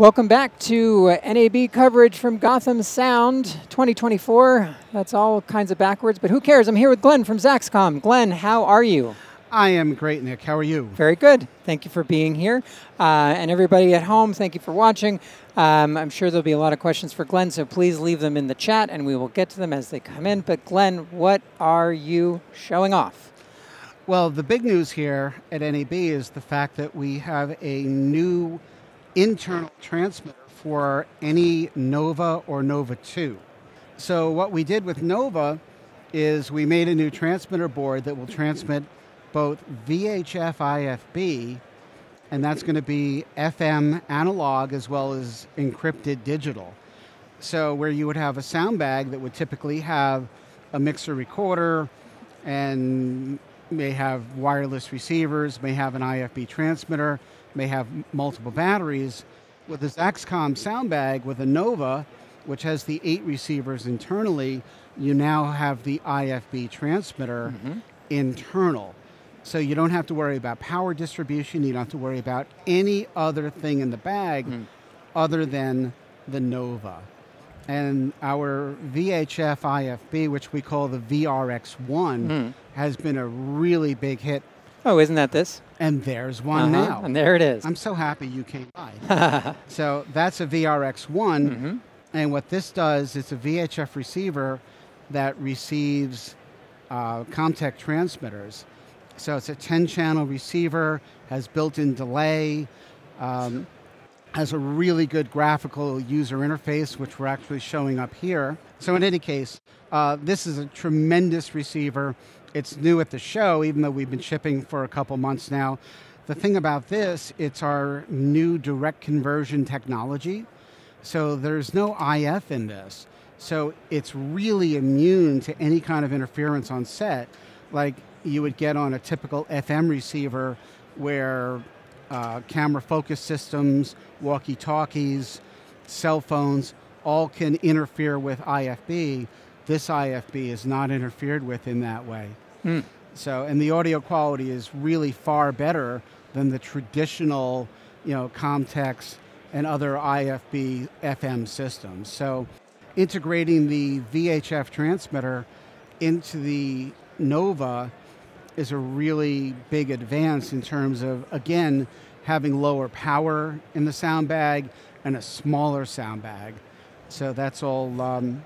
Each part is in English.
Welcome back to uh, NAB coverage from Gotham Sound 2024. That's all kinds of backwards, but who cares? I'm here with Glenn from Zaxcom. Glenn, how are you? I am great, Nick. How are you? Very good. Thank you for being here. Uh, and everybody at home, thank you for watching. Um, I'm sure there'll be a lot of questions for Glenn, so please leave them in the chat and we will get to them as they come in. But, Glenn, what are you showing off? Well, the big news here at NAB is the fact that we have a new internal transmitter for any Nova or Nova 2. So what we did with Nova is we made a new transmitter board that will transmit both VHF IFB, and that's going to be FM analog as well as encrypted digital. So where you would have a sound bag that would typically have a mixer recorder and may have wireless receivers, may have an IFB transmitter, may have multiple batteries. With this Zaxcom sound bag with a Nova, which has the eight receivers internally, you now have the IFB transmitter mm-hmm. internal. So you don't have to worry about power distribution, you don't have to worry about any other thing in the bag mm. other than the Nova. And our VHF IFB, which we call the VRX1, mm. has been a really big hit Oh, isn't that this? And there's one uh-huh. now. And there it is. I'm so happy you came by. so that's a VRX1. Mm-hmm. And what this does, it's a VHF receiver that receives uh, Comtek transmitters. So it's a 10 channel receiver, has built in delay, um, has a really good graphical user interface, which we're actually showing up here. So, in any case, uh, this is a tremendous receiver it's new at the show, even though we've been shipping for a couple months now. The thing about this, it's our new direct conversion technology. So there's no IF in this. So it's really immune to any kind of interference on set, like you would get on a typical FM receiver where uh, camera focus systems, walkie talkies, cell phones all can interfere with IFB this IFB is not interfered with in that way. Mm. So, and the audio quality is really far better than the traditional, you know, Comteks and other IFB FM systems. So, integrating the VHF transmitter into the Nova is a really big advance in terms of, again, having lower power in the sound bag and a smaller sound bag. So that's all um,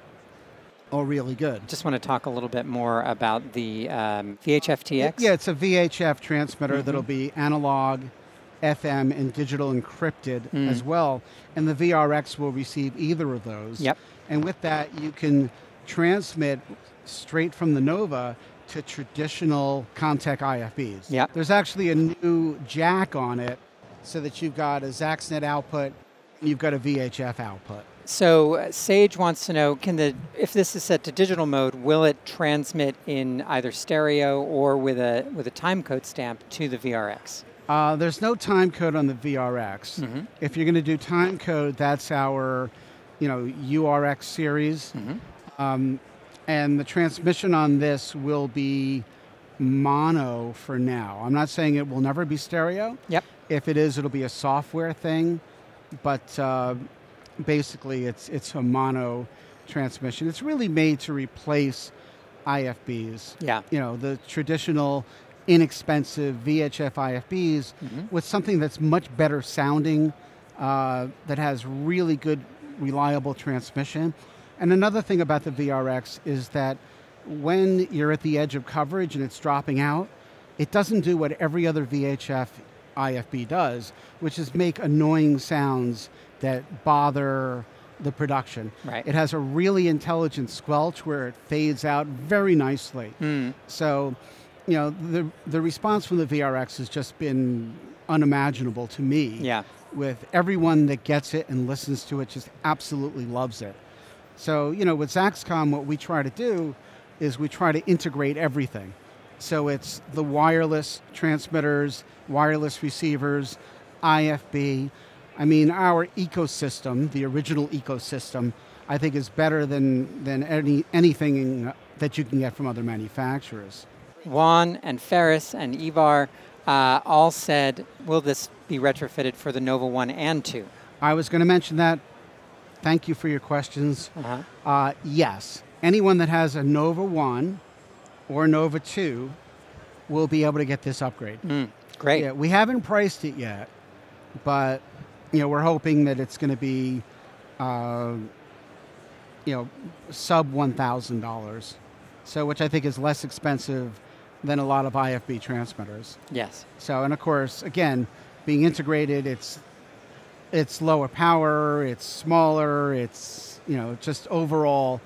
Oh, really good. Just want to talk a little bit more about the um, VHF-TX. Yeah, it's a VHF transmitter mm-hmm. that'll be analog, FM, and digital encrypted mm. as well. And the VRX will receive either of those. Yep. And with that, you can transmit straight from the Nova to traditional Comtek IFBs. Yep. There's actually a new jack on it so that you've got a ZaxNet output and you've got a VHF output. So uh, Sage wants to know, can the if this is set to digital mode, will it transmit in either stereo or with a with a time code stamp to the VRX? Uh, there's no time code on the VRX. Mm-hmm. If you're going to do time code, that's our, you know, URX series, mm-hmm. um, and the transmission on this will be mono for now. I'm not saying it will never be stereo. Yep. If it is, it'll be a software thing, but. Uh, basically it's it's a mono transmission. It's really made to replace IFBs. Yeah. You know, the traditional inexpensive VHF IFBs mm-hmm. with something that's much better sounding, uh, that has really good, reliable transmission. And another thing about the VRX is that when you're at the edge of coverage and it's dropping out, it doesn't do what every other VHF IFB does, which is make annoying sounds that bother the production. Right. It has a really intelligent squelch where it fades out very nicely. Mm. So, you know, the the response from the VRX has just been unimaginable to me. Yeah. With everyone that gets it and listens to it just absolutely loves it. So, you know, with Zaxcom, what we try to do is we try to integrate everything. So it's the wireless transmitters, wireless receivers, IFB, I mean, our ecosystem, the original ecosystem, I think is better than, than any, anything that you can get from other manufacturers. Juan and Ferris and Ivar uh, all said, will this be retrofitted for the Nova 1 and 2? I was going to mention that. Thank you for your questions. Uh-huh. Uh, yes, anyone that has a Nova 1 or Nova 2 will be able to get this upgrade. Mm, great. Yeah, we haven't priced it yet, but you know we're hoping that it's going to be, uh, you know, sub one thousand dollars, so which I think is less expensive than a lot of IFB transmitters. Yes. So and of course, again, being integrated, it's it's lower power, it's smaller, it's you know just overall,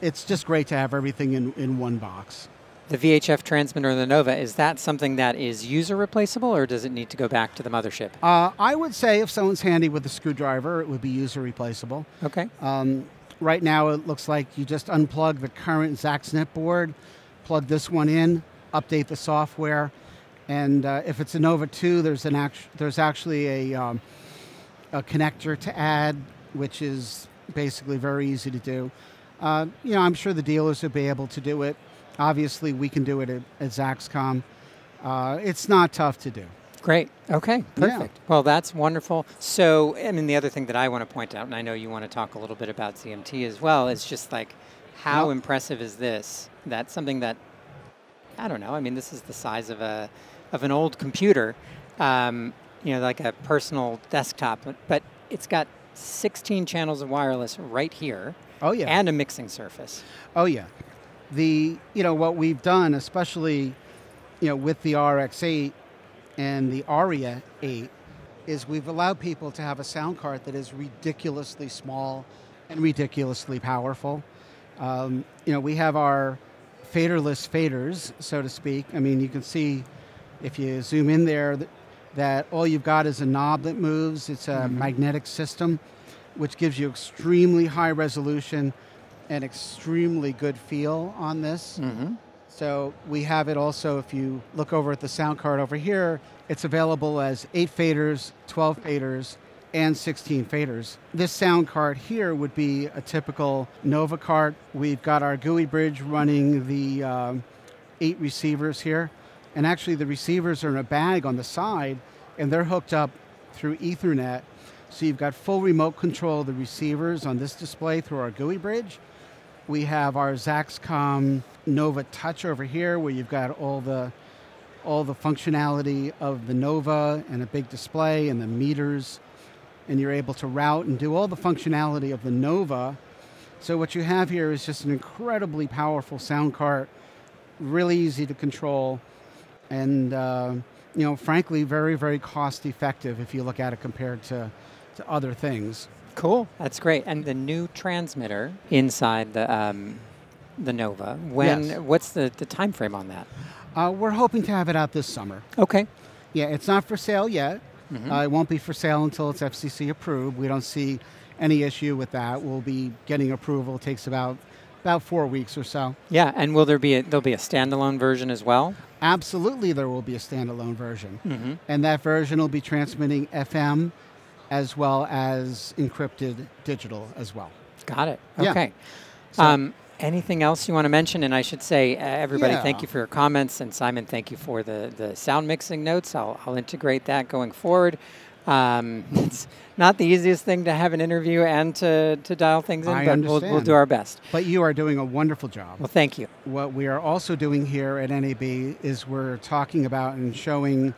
it's just great to have everything in, in one box. The VHF transmitter, in the Nova, is that something that is user replaceable or does it need to go back to the mothership? Uh, I would say if someone's handy with a screwdriver, it would be user replaceable. Okay. Um, right now, it looks like you just unplug the current ZaxNet board, plug this one in, update the software, and uh, if it's a Nova 2, there's an act- there's actually a, um, a connector to add, which is basically very easy to do. Uh, you know, I'm sure the dealers will be able to do it. Obviously, we can do it at, at Zaxcom. Uh, it's not tough to do. Great. Okay. Yeah. Perfect. Well, that's wonderful. So, I mean, the other thing that I want to point out, and I know you want to talk a little bit about ZMT as well, is just like how Yep. impressive is this? That's something that I don't know. I mean, this is the size of a of an old computer, um, you know, like a personal desktop, but, it's got 16 channels of wireless right here Oh yeah. and a mixing surface. Oh yeah, the you know what we've done, especially you know with the RX8 and the Aria 8, is we've allowed people to have a sound card that is ridiculously small and ridiculously powerful. Um, you know we have our faderless faders, so to speak. I mean, you can see if you zoom in there that, all you've got is a knob that moves. It's a magnetic system, which gives you extremely high resolution and extremely good feel on this. Mm-hmm. So we have it also, if you look over at the sound card over here, it's available as 8 faders, 12 faders, and 16 faders. This sound card here would be a typical Nova card. We've got our GUI bridge running the um, eight receivers here. And actually, the receivers are in a bag on the side, and they're hooked up through Ethernet. So you've got full remote control of the receivers on this display through our GUI bridge. We have our Zaxcom Nova Touch over here, where you've got all the all the functionality of the Nova and a big display and the meters, and you're able to route and do all the functionality of the Nova. So what you have here is just an incredibly powerful sound cart, really easy to control, and uh, you know, frankly, very very cost effective if you look at it compared to to other things. Cool. That's great. And the new transmitter inside the um, the Nova. When? Yes. What's the the time frame on that? Uh, we're hoping to have it out this summer. Okay. Yeah, it's not for sale yet. Mhm. Uh, it won't be for sale until it's FCC approved. We don't see any issue with that. We'll be getting approval. It takes about about four weeks or so. Yeah. And will there be a, there'll be a standalone version as well? Absolutely, there will be a standalone version, Mm-hmm. and that version will be transmitting FM as well as encrypted digital as well. Got it. Yeah. Okay. So- um, anything else you want to mention? And I should say, uh, everybody, thank you for your comments, and Simon, thank you for the the sound mixing notes. I'll I'll integrate that going forward. Um, it's not the easiest thing to have an interview and to, to dial things in, I but we'll, we'll do our best. But you are doing a wonderful job. Well, thank you. What we are also doing here at NAB is we're talking about and showing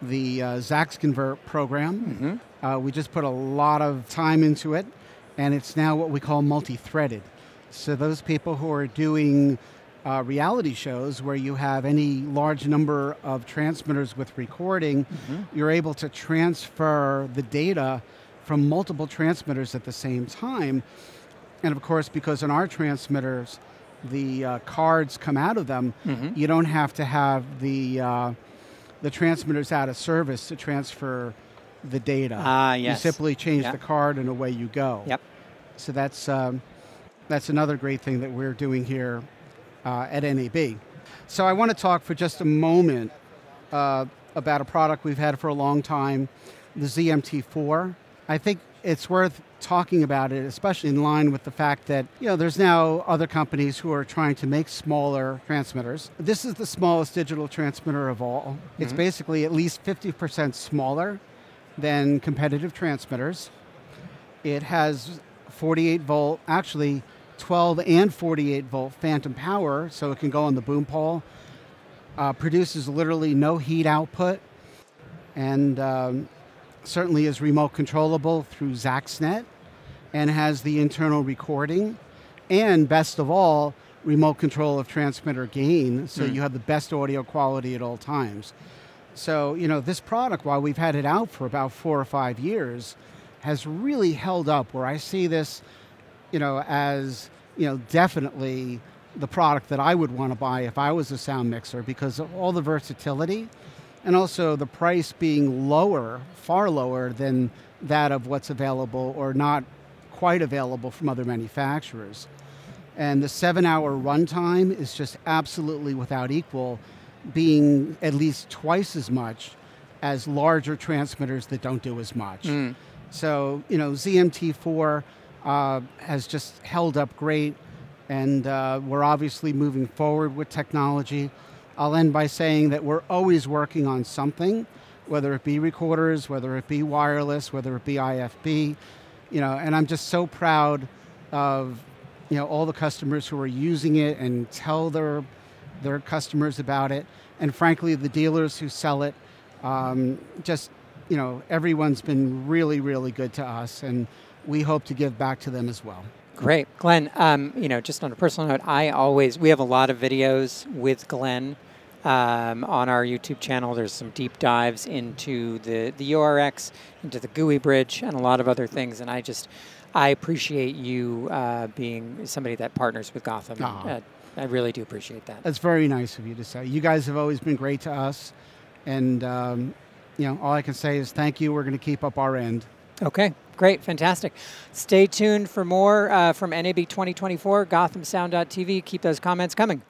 the uh, ZaxConvert program. hmm Uh, we just put a lot of time into it, and it's now what we call multi-threaded. So those people who are doing uh, reality shows where you have any large number of transmitters with recording, you're able to transfer the data from multiple transmitters at the same time. And of course, because in our transmitters, the uh, cards come out of them, Mhm. you don't have to have the uh, the transmitters out of service to transfer the data. Ah, yes. You simply change Yeah. the card and away you go. Yep. So that's um, that's another great thing that we're doing here uh, at NAB. So I want to talk for just a moment uh, about a product we've had for a long time, the ZMT4. I think it's worth talking about it, especially in line with the fact that you know there's now other companies who are trying to make smaller transmitters. This is the smallest digital transmitter of all. It's Mhm. basically at least 50% smaller than competitive transmitters. It has 48 volt, actually 12 and 48 volt phantom power, so it can go on the boom pole. Uh, produces literally no heat output, and um, certainly is remote controllable through ZaxNet, and has the internal recording, and best of all, remote control of transmitter gain, so mm. you have the best audio quality at all times. So, you know, this product, while we've had it out for about four or five years, has really held up where I see this, you know, as, you know, definitely the product that I would want to buy if I was a sound mixer because of all the versatility and also the price being lower, far lower than that of what's available or not quite available from other manufacturers. And the seven hour runtime is just absolutely without equal, being at least twice as much as larger transmitters that don't do as much. Mm. So, you know, ZMT4 uh, has just held up great, and uh, we're obviously moving forward with technology. I'll end by saying that we're always working on something, whether it be recorders, whether it be wireless, whether it be IFB, you know, and I'm just so proud of you know, all the customers who are using it and tell their, their customers about it. And frankly, the dealers who sell it, um, just, you know, everyone's been really, really good to us. And we hope to give back to them as well. Great. Glenn, um, you know, just on a personal note, I always, we have a lot of videos with Glenn um, on our YouTube channel. There's some deep dives into the, the URX, into the GUI bridge, and a lot of other things. And I just, I appreciate you uh, being somebody that partners with Gotham. Uh, I really do appreciate that. That's very nice of you to say. You guys have always been great to us, and um, you know all I can say is thank you. We're going to keep up our end. Okay, great, fantastic. Stay tuned for more uh, from NAB 2024, GothamSound.tv. Keep those comments coming.